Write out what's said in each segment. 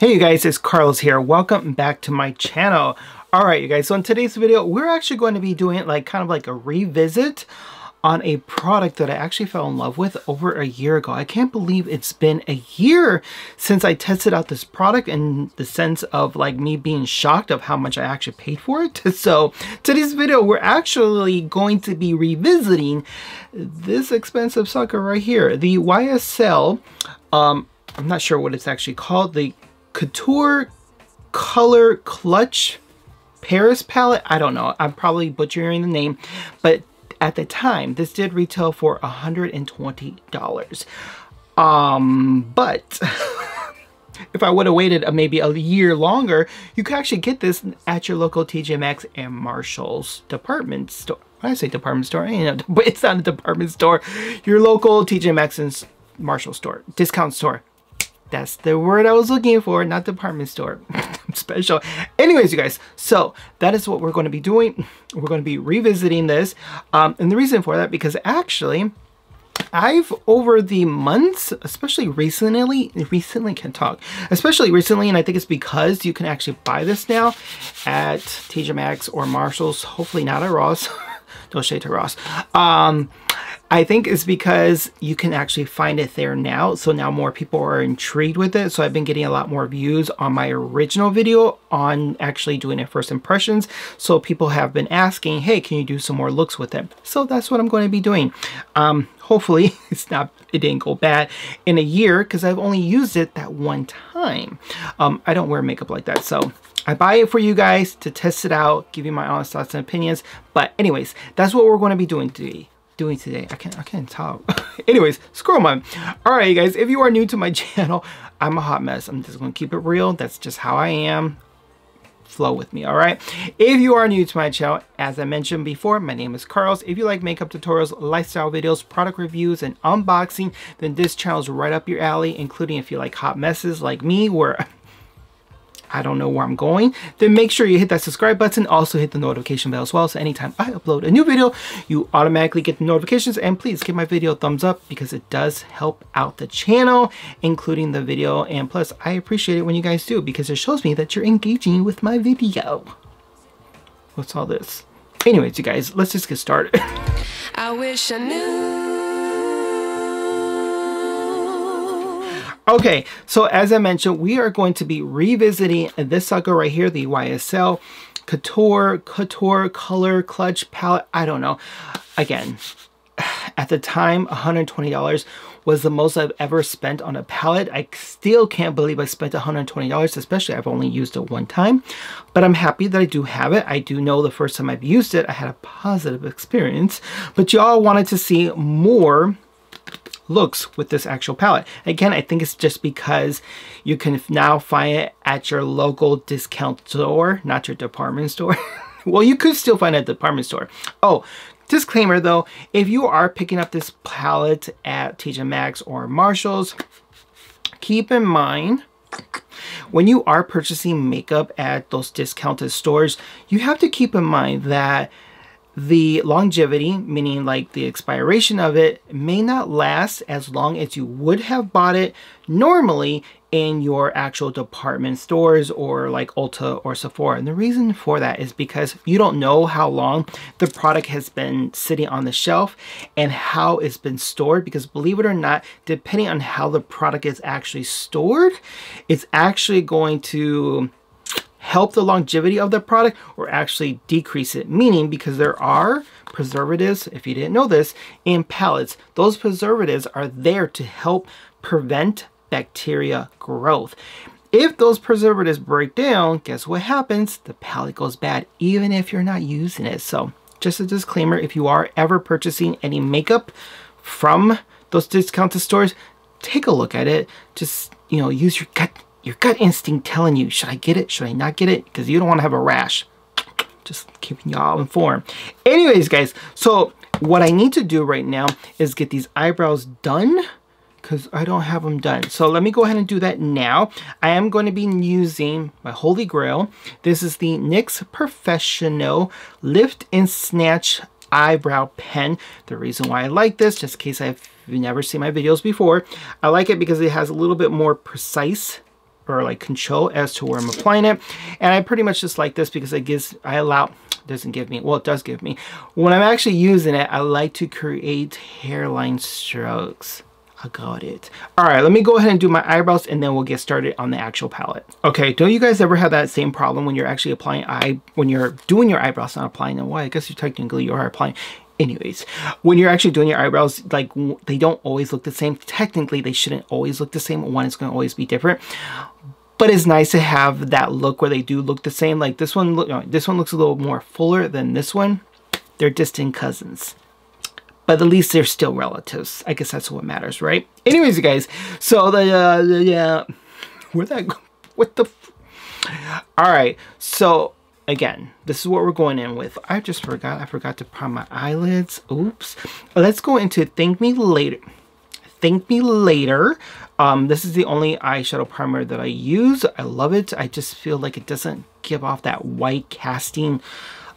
Hey you guys, it's Carlos here. Welcome back to my channel. Alright you guys, so in today's video, we're actually going to be doing like kind of like a revisit on a product that I actually fell in love with over a year ago. I can't believe it's been a year since I tested out this product in the sense of like me being shocked of how much I actually paid for it. So today's video, we're actually going to be revisiting this expensive sucker right here, the YSL, um, I'm not sure what it's actually called, the Couture Color Clutch Paris palette. I don't know. I'm probably butchering the name, but at the time, this did retail for $120. Um, but if I would have waited maybe a year longer, you could actually get this at your local TJ Maxx and Marshall's department store. When I say department store, you know, but it's not a department store. Your local TJ Maxx and Marshall store, discount store. That's the word I was looking for, not department store. Special. Anyways, you guys, so that is what we're going to be doing. We're going to be revisiting this. Um, and the reason for that, because actually, I've over the months, especially recently, recently can talk, especially recently, and I think it's because you can actually buy this now at TJ Maxx or Marshall's, hopefully not at Ross. Don't shade to Ross. Um, I think it's because you can actually find it there now. So now more people are intrigued with it. So I've been getting a lot more views on my original video on actually doing it first impressions. So people have been asking, hey, can you do some more looks with it? So that's what I'm going to be doing. Um, hopefully it's not, it didn't go bad in a year because I've only used it that one time. Um, I don't wear makeup like that. So I buy it for you guys to test it out, give you my honest thoughts and opinions. But anyways, that's what we're going to be doing today doing today. I can't I can't talk. Anyways, scroll on. Alright you guys, if you are new to my channel, I'm a hot mess. I'm just gonna keep it real. That's just how I am. Flow with me, alright? If you are new to my channel, as I mentioned before, my name is Carlos. If you like makeup tutorials, lifestyle videos, product reviews, and unboxing, then this channel is right up your alley, including if you like hot messes like me, where I don't know where I'm going, then make sure you hit that subscribe button. Also hit the notification bell as well. So anytime I upload a new video, you automatically get the notifications. And please give my video a thumbs up because it does help out the channel, including the video. And plus, I appreciate it when you guys do because it shows me that you're engaging with my video. What's all this? Anyways, you guys, let's just get started. I wish I knew Okay, so as I mentioned, we are going to be revisiting this sucker right here, the YSL Couture, Couture Color Clutch Palette. I don't know. Again, at the time, $120 was the most I've ever spent on a palette. I still can't believe I spent $120, especially I've only used it one time. But I'm happy that I do have it. I do know the first time I've used it, I had a positive experience. But y'all wanted to see more looks with this actual palette. Again, I think it's just because you can now find it at your local discount store, not your department store. well, you could still find it at the department store. Oh, disclaimer though, if you are picking up this palette at TJ Maxx or Marshall's, keep in mind when you are purchasing makeup at those discounted stores, you have to keep in mind that the longevity, meaning like the expiration of it, may not last as long as you would have bought it normally in your actual department stores or like Ulta or Sephora. And the reason for that is because you don't know how long the product has been sitting on the shelf and how it's been stored because believe it or not, depending on how the product is actually stored, it's actually going to help the longevity of the product or actually decrease it. Meaning because there are preservatives, if you didn't know this, in palettes. Those preservatives are there to help prevent bacteria growth. If those preservatives break down, guess what happens? The palette goes bad, even if you're not using it. So just a disclaimer, if you are ever purchasing any makeup from those discounted stores, take a look at it. Just, you know, use your gut your gut instinct telling you, should I get it? Should I not get it? Because you don't want to have a rash. Just keeping y'all informed. Anyways, guys, so what I need to do right now is get these eyebrows done because I don't have them done. So let me go ahead and do that now. I am going to be using my holy grail. This is the NYX Professional Lift and Snatch eyebrow pen. The reason why I like this, just in case I've never seen my videos before, I like it because it has a little bit more precise or like control as to where I'm applying it. And I pretty much just like this because it gives, I allow, doesn't give me, well, it does give me. When I'm actually using it, I like to create hairline strokes. I got it. All right, let me go ahead and do my eyebrows and then we'll get started on the actual palette. Okay, don't you guys ever have that same problem when you're actually applying eye, when you're doing your eyebrows, not applying them? Why? I guess you technically you are applying. Anyways, when you're actually doing your eyebrows, like they don't always look the same. Technically, they shouldn't always look the same. One is going to always be different but it's nice to have that look where they do look the same. Like this one, look, this one looks a little more fuller than this one. They're distant cousins but at least they're still relatives. I guess that's what matters, right? Anyways, you guys, so the, uh, yeah, where that, what the, all right, so again, this is what we're going in with. I just forgot, I forgot to prime my eyelids. Oops. Let's go into Thank Me Later. Thank Me Later. Um, this is the only eyeshadow primer that I use. I love it. I just feel like it doesn't give off that white casting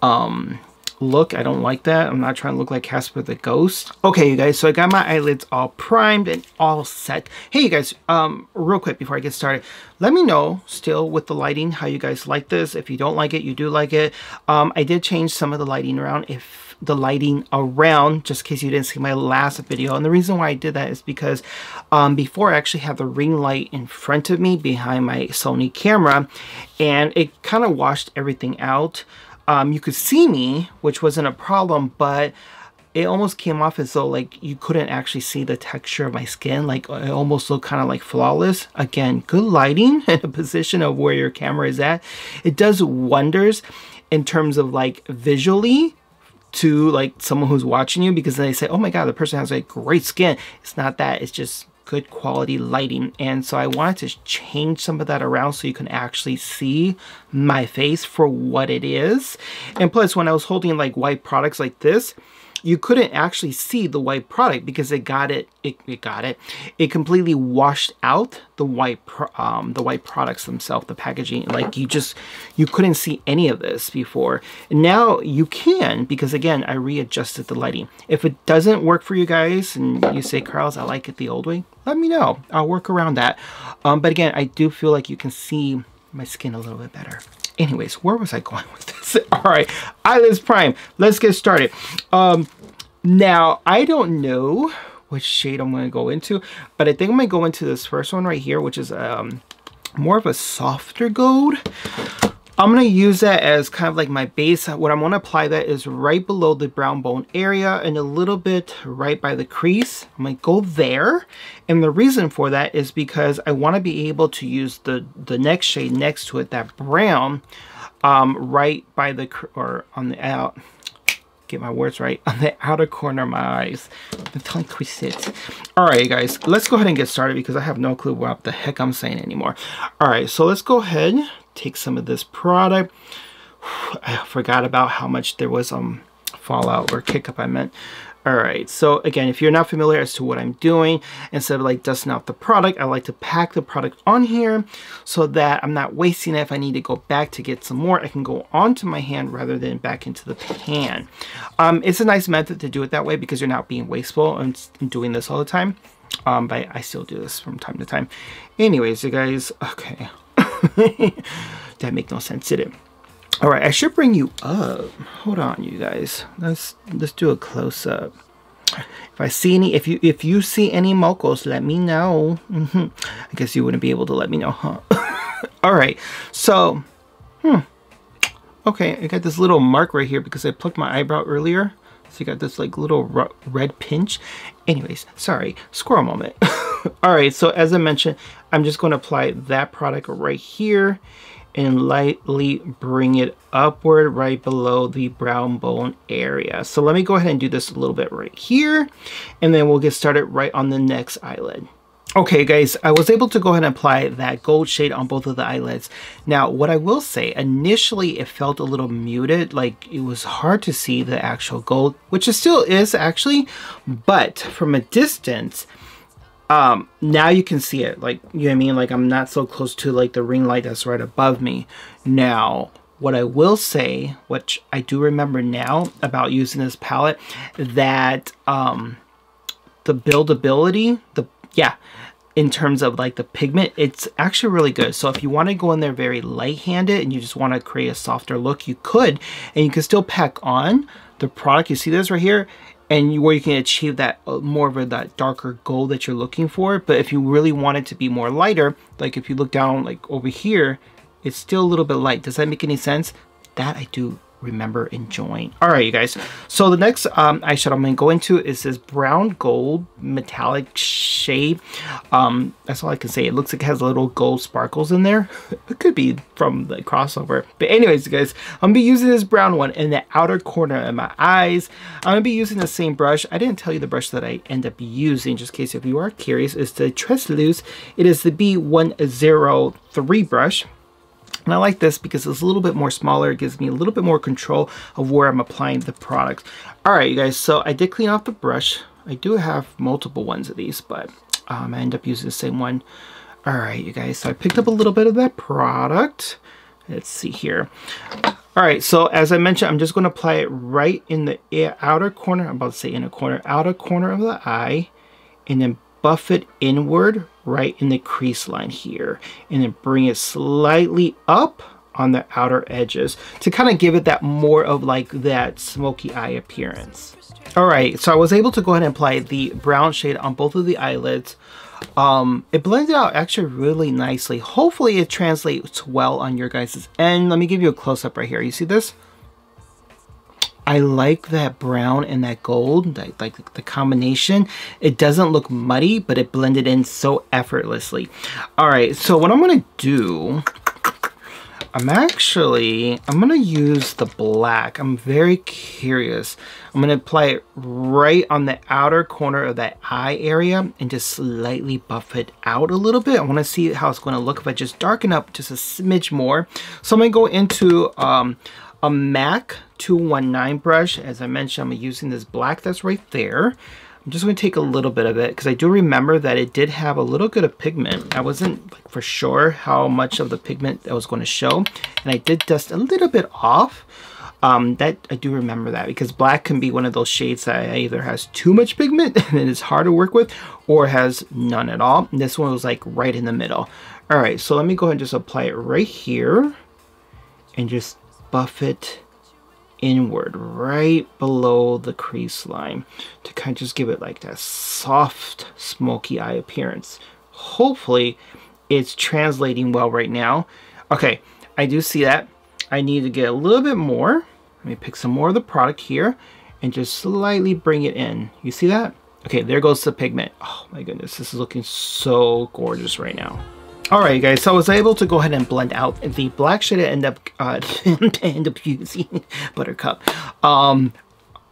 um, look. I don't like that. I'm not trying to look like Casper the Ghost. Okay, you guys, so I got my eyelids all primed and all set. Hey, you guys, um, real quick before I get started, let me know still with the lighting how you guys like this. If you don't like it, you do like it. Um, I did change some of the lighting around if the lighting around just in case you didn't see my last video. And the reason why I did that is because um, before I actually had the ring light in front of me behind my Sony camera and it kind of washed everything out. Um, you could see me, which wasn't a problem, but it almost came off as though like you couldn't actually see the texture of my skin. Like it almost looked kind of like flawless. Again good lighting and a position of where your camera is at. It does wonders in terms of like visually to like someone who's watching you because they say oh my god the person has like great skin. It's not that it's just good quality lighting. And so I wanted to change some of that around so you can actually see my face for what it is. And plus when I was holding like white products like this you couldn't actually see the white product because it got it, it, it got it, it completely washed out the white, um, the white products themselves, the packaging. Like you just, you couldn't see any of this before. Now you can, because again, I readjusted the lighting. If it doesn't work for you guys and you say, Carlos, I like it the old way, let me know. I'll work around that. Um, but again, I do feel like you can see my skin a little bit better. Anyways, where was I going with this? All right, Eyelids Prime. Let's get started. Um, now, I don't know which shade I'm going to go into, but I think I'm going to go into this first one right here, which is um, more of a softer gold. I'm to use that as kind of like my base. What I'm to apply that is right below the brow bone area and a little bit right by the crease. I'm to go there. And the reason for that is because I want to be able to use the, the next shade next to it, that brown, um, right by the, or on the out, get my words right, on the outer corner of my eyes. The tongue twisted. Alright guys, let's go ahead and get started because I have no clue what the heck I'm saying anymore. Alright, so let's go ahead take some of this product. I forgot about how much there was um fallout or kick up I meant. Alright, so again, if you're not familiar as to what I'm doing, instead of like dusting off the product, I like to pack the product on here so that I'm not wasting it. If I need to go back to get some more, I can go onto my hand rather than back into the pan. Um, it's a nice method to do it that way because you're not being wasteful and doing this all the time. Um, but I still do this from time to time. Anyways, you guys, okay. that make no sense, did it? All right, I should bring you up. Hold on, you guys. Let's let's do a close up. If I see any, if you if you see any mocos, let me know. Mm -hmm. I guess you wouldn't be able to let me know, huh? All right, so, hmm. Okay, I got this little mark right here because I plucked my eyebrow earlier. So you got this like little red pinch. Anyways, sorry, squirrel moment. All right, so as I mentioned, I'm just going to apply that product right here and lightly bring it upward right below the brow bone area. So let me go ahead and do this a little bit right here, and then we'll get started right on the next eyelid. Okay guys, I was able to go ahead and apply that gold shade on both of the eyelids. Now, what I will say, initially it felt a little muted, like it was hard to see the actual gold, which it still is actually, but from a distance, um, now you can see it. Like, you know what I mean? Like, I'm not so close to, like, the ring light that's right above me. Now, what I will say, which I do remember now about using this palette, that, um, the buildability, the, yeah, in terms of like the pigment, it's actually really good. So if you want to go in there very light-handed and you just want to create a softer look, you could, and you can still pack on the product. You see this right here? And you, where you can achieve that uh, more of a, that darker gold that you're looking for. But if you really want it to be more lighter, like if you look down like over here, it's still a little bit light. Does that make any sense? That I do remember enjoying. All right, you guys. So the next um, eyeshadow I'm going to go into is this brown gold metallic shade. Um, that's all I can say. It looks like it has little gold sparkles in there. it could be from the crossover. But anyways, guys, I'm going to be using this brown one in the outer corner of my eyes. I'm going to be using the same brush. I didn't tell you the brush that I end up using, just in case if you are curious. It's the Tresluce. It is the B103 brush. And I like this because it's a little bit more smaller. It gives me a little bit more control of where I'm applying the product. All right, you guys, so I did clean off the brush. I do have multiple ones of these, but um, I end up using the same one. All right, you guys, so I picked up a little bit of that product. Let's see here. All right, so as I mentioned, I'm just going to apply it right in the outer corner. I'm about to say inner corner, outer corner of the eye, and then buff it inward right in the crease line here and then bring it slightly up on the outer edges to kind of give it that more of like that smoky eye appearance. All right, so I was able to go ahead and apply the brown shade on both of the eyelids. Um, it blended out actually really nicely. Hopefully it translates well on your guys' end. Let me give you a close up right here. You see this? I like that brown and that gold, like the combination. It doesn't look muddy, but it blended in so effortlessly. All right, so what I'm gonna do, I'm actually, I'm gonna use the black. I'm very curious. I'm gonna apply it right on the outer corner of that eye area and just slightly buff it out a little bit. I wanna see how it's gonna look if I just darken up just a smidge more. So I'm gonna go into um, a MAC 219 brush. As I mentioned, I'm using this black that's right there. I'm just going to take a little bit of it because I do remember that it did have a little bit of pigment. I wasn't like, for sure how much of the pigment that was going to show. And I did dust a little bit off. Um, that I do remember that because black can be one of those shades that either has too much pigment and it's hard to work with or has none at all. And this one was like right in the middle. All right, so let me go ahead and just apply it right here and just buff it inward right below the crease line to kind of just give it like that soft smoky eye appearance. Hopefully it's translating well right now. Okay, I do see that. I need to get a little bit more. Let me pick some more of the product here and just slightly bring it in. You see that? Okay, there goes the pigment. Oh my goodness, this is looking so gorgeous right now. Alright guys, so I was able to go ahead and blend out the black shade I end up uh, end up using Buttercup. Um,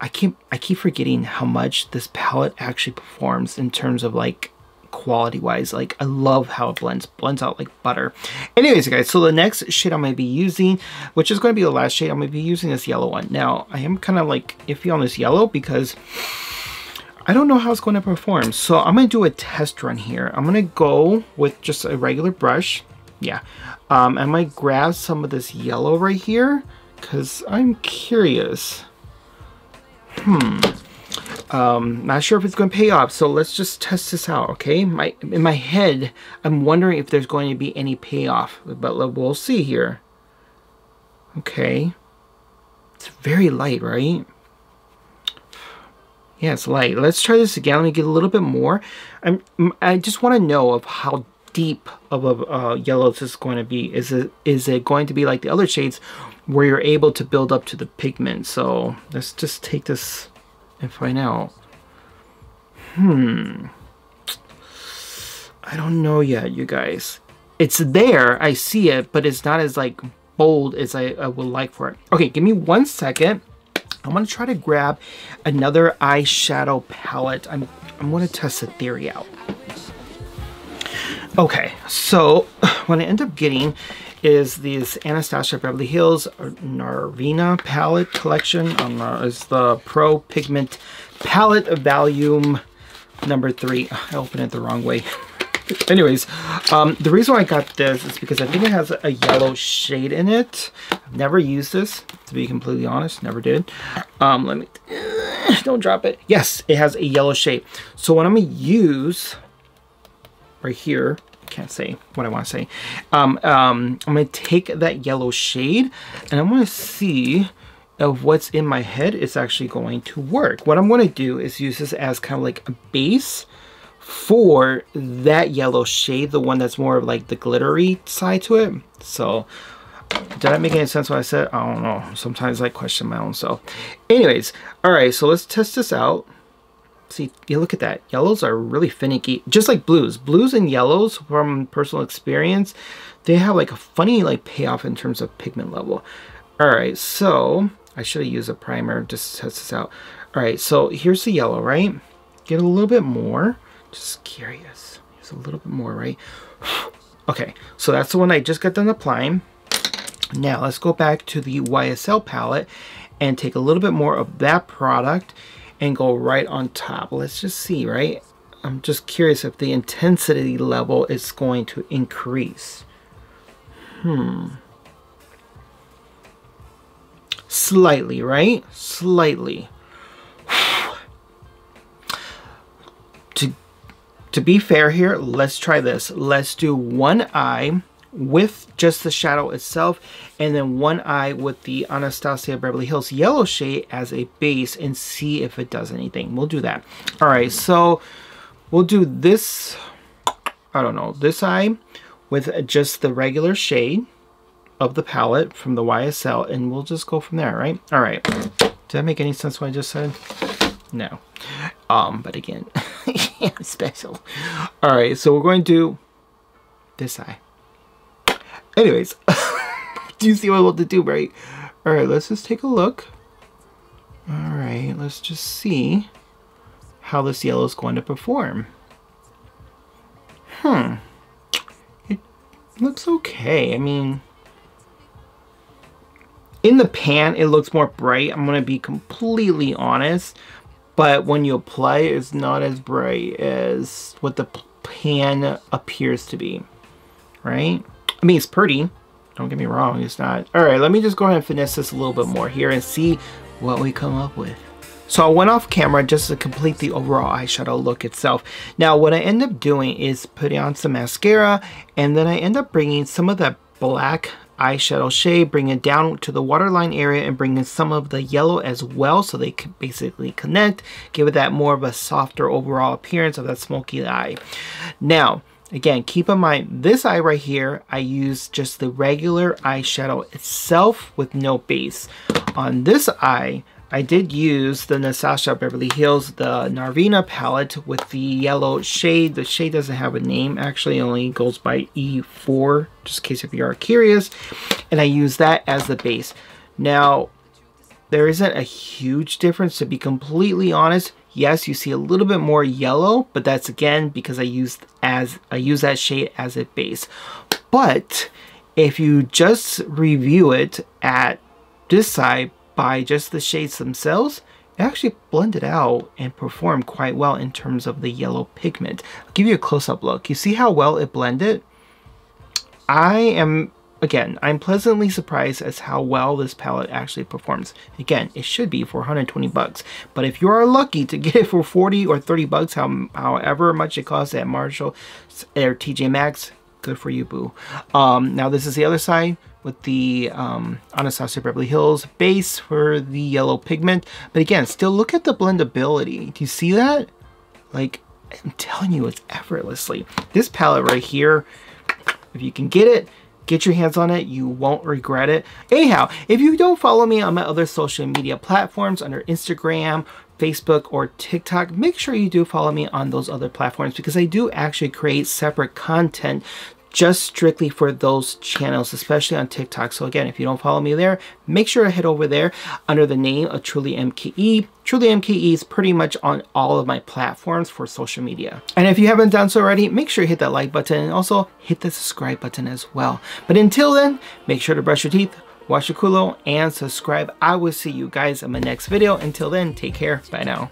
I keep I keep forgetting how much this palette actually performs in terms of like quality wise like I love how it blends blends out like butter. Anyways guys so the next shade I'm to be using which is going to be the last shade I'm to be using this yellow one. Now I am kind of like iffy on this yellow because I don't know how it's going to perform. So I'm going to do a test run here. I'm going to go with just a regular brush. Yeah. Um, I might grab some of this yellow right here because I'm curious. Hmm. Um, not sure if it's going to pay off, so let's just test this out, okay? My In my head, I'm wondering if there's going to be any payoff, but we'll see here. Okay. It's very light, right? Yeah, it's light. Let's try this again. Let me get a little bit more. I'm, I just want to know of how deep of a uh, yellow this is going to be. Is it is it going to be like the other shades where you're able to build up to the pigment? So let's just take this and find out. Hmm. I don't know yet, you guys. It's there. I see it, but it's not as like bold as I, I would like for it. Okay, give me one second. I'm to try to grab another eyeshadow palette. I'm, I'm to test the theory out. Okay, so what I end up getting is these Anastasia Beverly Hills Norvina palette collection. Um, uh, is the Pro Pigment Palette of Volume number three. I opened it the wrong way. Anyways, um, the reason why I got this is because I think it has a yellow shade in it. I've never used this, to be completely honest. Never did. Um, let me... Don't drop it. Yes, it has a yellow shade. So what I'm to use right here, can't say what I want to say. Um, um, I'm to take that yellow shade and I'm to see of what's in my head is actually going to work. What I'm going to do is use this as kind of like a base for that yellow shade, the one that's more of like the glittery side to it. So did that make any sense what I said? I don't know. Sometimes I question my own self. Anyways, all right, so let's test this out. See, you look at that. Yellows are really finicky, just like blues. Blues and yellows, from personal experience, they have like a funny like payoff in terms of pigment level. All right, so I should have used a primer just to test this out. All right, so here's the yellow, right? Get a little bit more. Just curious. Here's a little bit more, right? okay, so that's the one I just got done applying. Now let's go back to the YSL palette and take a little bit more of that product and go right on top. Let's just see, right? I'm just curious if the intensity level is going to increase. Hmm. Slightly, right? Slightly. To be fair here, let's try this. Let's do one eye with just the shadow itself and then one eye with the Anastasia Beverly Hills yellow shade as a base and see if it does anything. We'll do that. All right, so we'll do this, I don't know, this eye with just the regular shade of the palette from the YSL and we'll just go from there, right? All right, did that make any sense what I just said? No. Um, but again, special. All right, so we're going to do this eye. Anyways, do you see what I want to do, right? All right, let's just take a look. All right, let's just see how this yellow is going to perform. Hmm. It looks okay. I mean, in the pan, it looks more bright. I'm going to be completely honest. But when you apply it, it's not as bright as what the pan appears to be. Right? I mean, it's pretty. Don't get me wrong, it's not. All right, let me just go ahead and finesse this a little bit more here and see what we come up with. So I went off camera just to complete the overall eyeshadow look itself. Now what I end up doing is putting on some mascara and then I end up bringing some of that black eyeshadow shade, bring it down to the waterline area and bring in some of the yellow as well so they can basically connect, give it that more of a softer overall appearance of that smoky eye. Now, Again, keep in mind, this eye right here, I use just the regular eyeshadow itself with no base. On this eye, I did use the Natasha Beverly Hills, the Norvina palette with the yellow shade. The shade doesn't have a name, actually only goes by E4, just in case if you are curious. And I use that as the base. Now, there isn't a huge difference to be completely honest. Yes, you see a little bit more yellow, but that's again because I used as I use that shade as a base. But if you just review it at this side by just the shades themselves, it actually blended out and performed quite well in terms of the yellow pigment. I'll give you a close-up look. You see how well it blended? I am Again, I'm pleasantly surprised as how well this palette actually performs. Again, it should be for 120 bucks, but if you are lucky to get it for 40 or 30 bucks, how, however much it costs at Marshall or TJ Maxx, good for you, boo. Um, now this is the other side with the um, Anastasia Beverly Hills base for the yellow pigment. But again, still look at the blendability. Do you see that? Like, I'm telling you, it's effortlessly. This palette right here, if you can get it, Get your hands on it. You won't regret it. Anyhow, if you don't follow me on my other social media platforms under Instagram, Facebook, or TikTok, make sure you do follow me on those other platforms because I do actually create separate content just strictly for those channels, especially on TikTok. So again, if you don't follow me there, make sure to head over there under the name of Truly MKE. Truly MKE is pretty much on all of my platforms for social media. And if you haven't done so already, make sure you hit that like button and also hit the subscribe button as well. But until then, make sure to brush your teeth, wash your culo, and subscribe. I will see you guys in my next video. Until then, take care. Bye now.